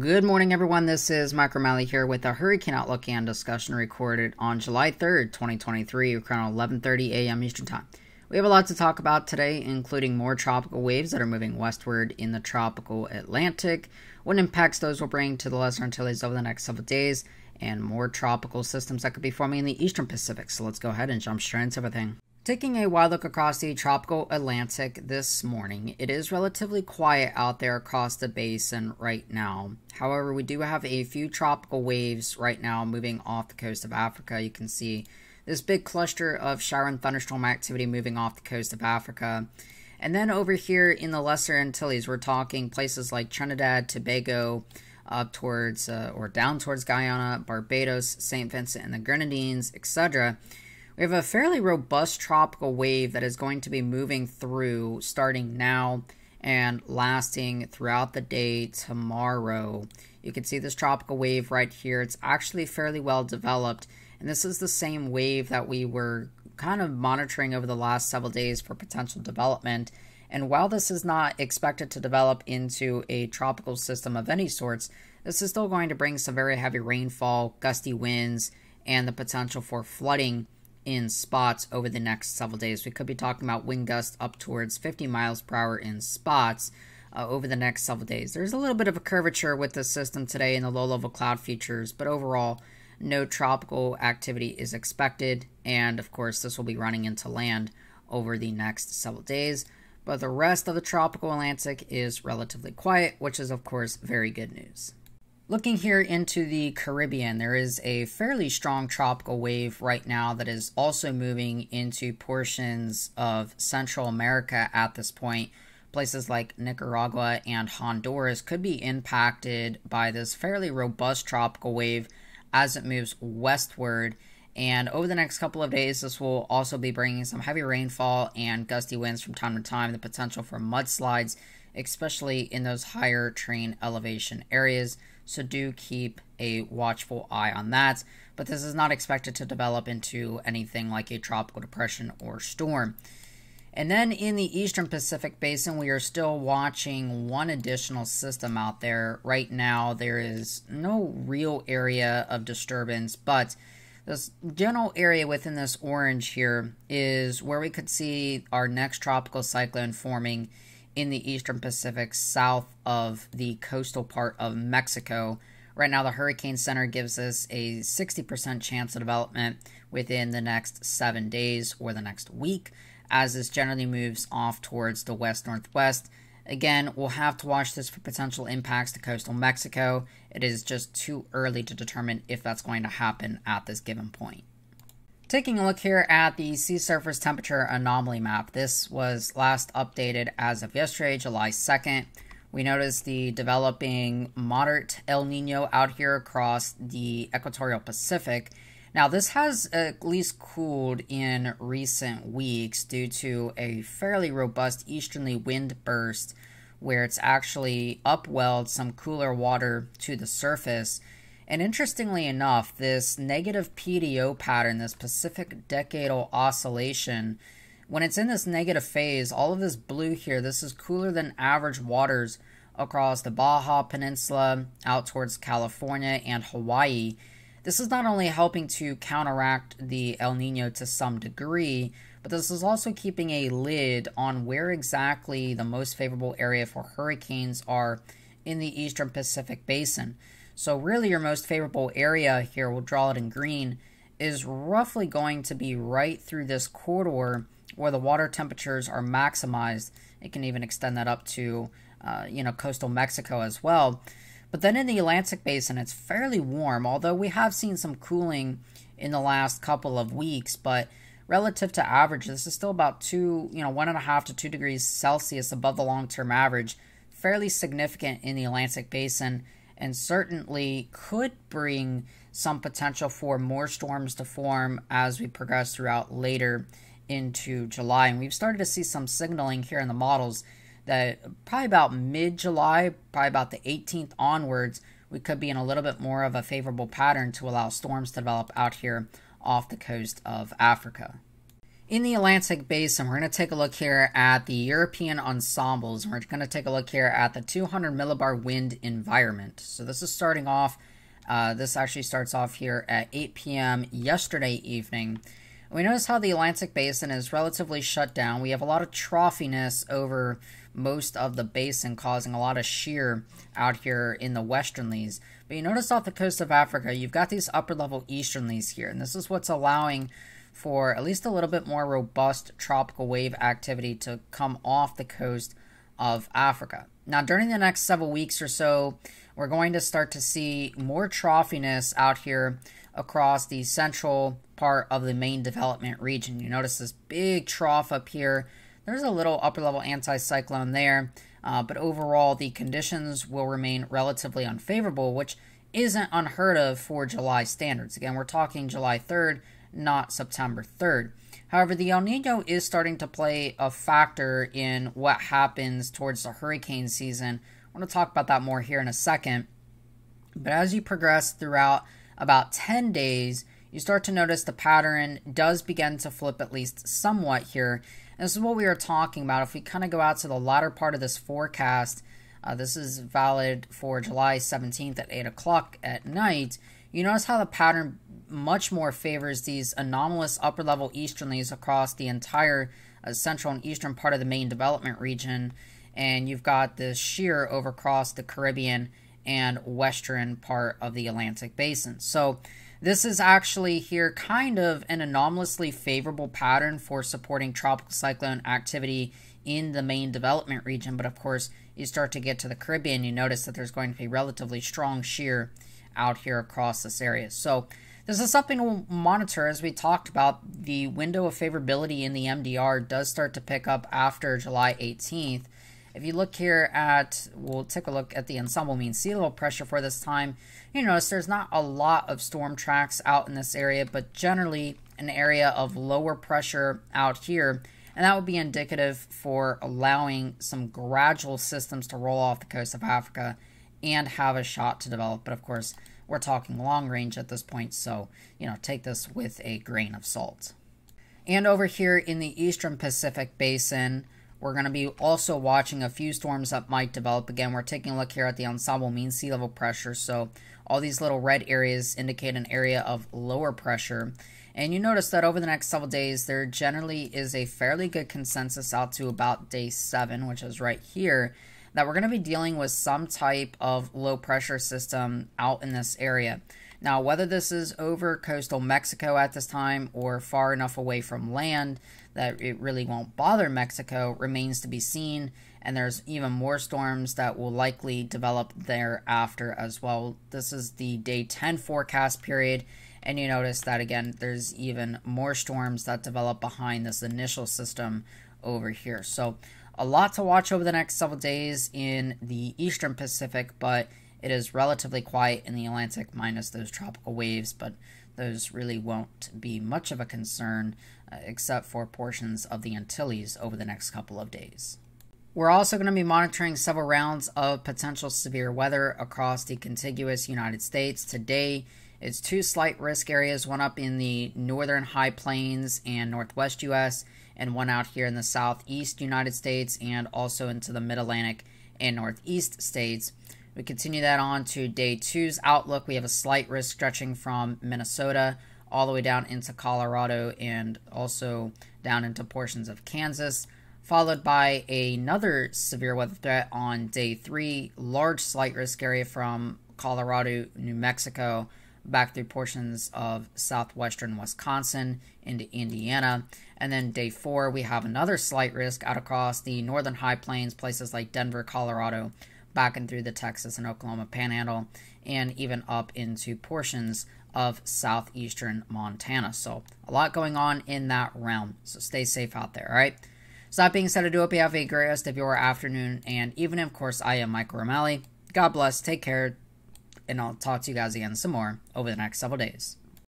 Good morning, everyone. This is Mike Remaley here with a hurricane outlook and discussion recorded on July 3rd, 2023, around 11:30 a.m. Eastern Time. We have a lot to talk about today, including more tropical waves that are moving westward in the tropical Atlantic, what impacts those will bring to the Lesser Antilles over the next several days, and more tropical systems that could be forming in the eastern Pacific. So let's go ahead and jump straight into everything. Taking a wide look across the tropical Atlantic this morning, it is relatively quiet out there across the basin right now. However, we do have a few tropical waves right now moving off the coast of Africa. You can see this big cluster of shower and thunderstorm activity moving off the coast of Africa. And then over here in the Lesser Antilles, we're talking places like Trinidad, Tobago, up towards uh, or down towards Guyana, Barbados, St. Vincent and the Grenadines, etc we have a fairly robust tropical wave that is going to be moving through starting now and lasting throughout the day tomorrow. You can see this tropical wave right here. It's actually fairly well developed, and this is the same wave that we were kind of monitoring over the last several days for potential development. And while this is not expected to develop into a tropical system of any sorts, this is still going to bring some very heavy rainfall, gusty winds, and the potential for flooding in spots over the next several days. We could be talking about wind gusts up towards 50 miles per hour in spots uh, over the next several days. There's a little bit of a curvature with the system today in the low level cloud features, but overall, no tropical activity is expected. And of course, this will be running into land over the next several days. But the rest of the tropical Atlantic is relatively quiet, which is, of course, very good news. Looking here into the Caribbean, there is a fairly strong tropical wave right now that is also moving into portions of Central America at this point. Places like Nicaragua and Honduras could be impacted by this fairly robust tropical wave as it moves westward. And over the next couple of days, this will also be bringing some heavy rainfall and gusty winds from time to time, the potential for mudslides, especially in those higher terrain elevation areas so do keep a watchful eye on that. But this is not expected to develop into anything like a tropical depression or storm. And then in the eastern Pacific basin, we are still watching one additional system out there. Right now, there is no real area of disturbance, but this general area within this orange here is where we could see our next tropical cyclone forming in the eastern Pacific south of the coastal part of Mexico. Right now, the Hurricane Center gives us a 60% chance of development within the next seven days or the next week, as this generally moves off towards the west northwest. Again, we'll have to watch this for potential impacts to coastal Mexico. It is just too early to determine if that's going to happen at this given point. Taking a look here at the sea surface temperature anomaly map, this was last updated as of yesterday, July 2nd. We noticed the developing moderate El Nino out here across the equatorial Pacific. Now, this has at least cooled in recent weeks due to a fairly robust easterly wind burst where it's actually upwelled some cooler water to the surface and interestingly enough, this negative PDO pattern, this Pacific Decadal Oscillation, when it's in this negative phase, all of this blue here, this is cooler than average waters across the Baja Peninsula, out towards California and Hawaii. This is not only helping to counteract the El Nino to some degree, but this is also keeping a lid on where exactly the most favorable area for hurricanes are in the eastern Pacific basin. So really your most favorable area here, we'll draw it in green, is roughly going to be right through this corridor where the water temperatures are maximized. It can even extend that up to, uh, you know, coastal Mexico as well. But then in the Atlantic basin, it's fairly warm, although we have seen some cooling in the last couple of weeks. But relative to average, this is still about two, you know, one and a half to two degrees Celsius above the long term average. Fairly significant in the Atlantic basin and certainly could bring some potential for more storms to form as we progress throughout later into July. And we've started to see some signaling here in the models that probably about mid July, probably about the 18th onwards, we could be in a little bit more of a favorable pattern to allow storms to develop out here off the coast of Africa. In the Atlantic Basin, we're going to take a look here at the European ensembles. We're going to take a look here at the 200 millibar wind environment. So this is starting off, uh, this actually starts off here at 8 p.m. yesterday evening. We notice how the Atlantic Basin is relatively shut down. We have a lot of troughiness over most of the basin, causing a lot of shear out here in the westernlies. But you notice off the coast of Africa, you've got these upper level easternlies here, and this is what's allowing for at least a little bit more robust tropical wave activity to come off the coast of Africa. Now, during the next several weeks or so, we're going to start to see more troughiness out here across the central part of the main development region. You notice this big trough up here. There's a little upper level anticyclone there, uh, but overall, the conditions will remain relatively unfavorable, which isn't unheard of for July standards. Again, we're talking July 3rd not September 3rd. However, the El Nino is starting to play a factor in what happens towards the hurricane season. I want to talk about that more here in a second. But as you progress throughout about 10 days, you start to notice the pattern does begin to flip at least somewhat here. And this is what we are talking about. If we kind of go out to the latter part of this forecast, uh, this is valid for July 17th at 8 o'clock at night. You notice how the pattern much more favors these anomalous upper level easterlies across the entire uh, central and eastern part of the main development region. And you've got this shear over across the Caribbean and western part of the Atlantic basin. So this is actually here kind of an anomalously favorable pattern for supporting tropical cyclone activity in the main development region. But of course, you start to get to the Caribbean, you notice that there's going to be relatively strong shear out here across this area. So this is something we'll monitor as we talked about. The window of favorability in the MDR does start to pick up after July 18th. If you look here at, we'll take a look at the ensemble mean sea level pressure for this time. You notice there's not a lot of storm tracks out in this area, but generally an area of lower pressure out here. And that would be indicative for allowing some gradual systems to roll off the coast of Africa and have a shot to develop. But of course, we're talking long range at this point, so, you know, take this with a grain of salt. And over here in the eastern Pacific Basin, we're going to be also watching a few storms that might develop. Again, we're taking a look here at the ensemble mean sea level pressure. So all these little red areas indicate an area of lower pressure. And you notice that over the next several days, there generally is a fairly good consensus out to about day seven, which is right here, that we're going to be dealing with some type of low pressure system out in this area. Now, whether this is over coastal Mexico at this time or far enough away from land that it really won't bother Mexico remains to be seen, and there's even more storms that will likely develop thereafter as well. This is the day 10 forecast period, and you notice that again, there's even more storms that develop behind this initial system over here. So, a lot to watch over the next several days in the eastern Pacific, but it is relatively quiet in the Atlantic, minus those tropical waves, but those really won't be much of a concern, uh, except for portions of the Antilles over the next couple of days. We're also going to be monitoring several rounds of potential severe weather across the contiguous United States. Today, it's two slight risk areas, one up in the northern high plains and northwest U.S., and one out here in the southeast United States and also into the mid Atlantic and northeast states. We continue that on to day two's outlook. We have a slight risk stretching from Minnesota all the way down into Colorado and also down into portions of Kansas, followed by another severe weather threat on day three. Large slight risk area from Colorado, New Mexico, back through portions of southwestern Wisconsin into Indiana. And then day four, we have another slight risk out across the northern high plains, places like Denver, Colorado, back and through the Texas and Oklahoma panhandle, and even up into portions of southeastern Montana. So, a lot going on in that realm. So, stay safe out there, all right? So, that being said, I do hope you have a great rest of your afternoon and evening. Of course, I am Michael Remaley. God bless, take care, and I'll talk to you guys again some more over the next several days.